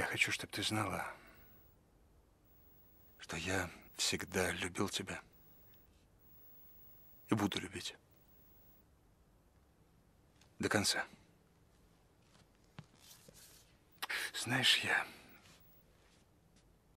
Я хочу, чтобы ты знала, что я всегда любил тебя и буду любить. До конца. Знаешь, я